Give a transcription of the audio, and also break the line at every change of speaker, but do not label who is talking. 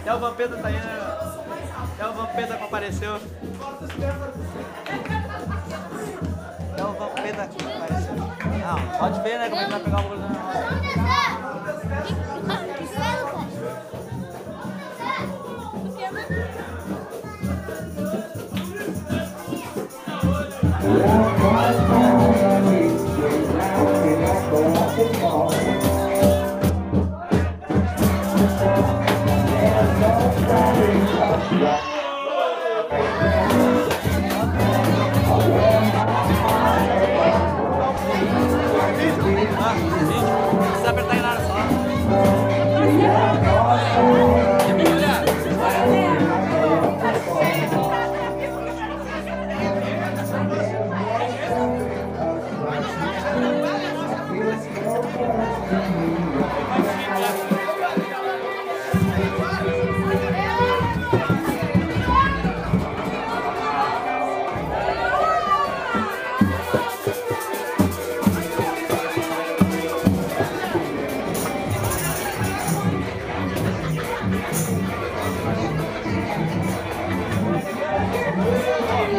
Até o Vampeta tá indo. Até o Vampeta que apareceu. Até o Vampeta que apareceu. Não, pode ver, né? Como é que vai pegar o bagulho. Ah, gente, precisa apertar em nada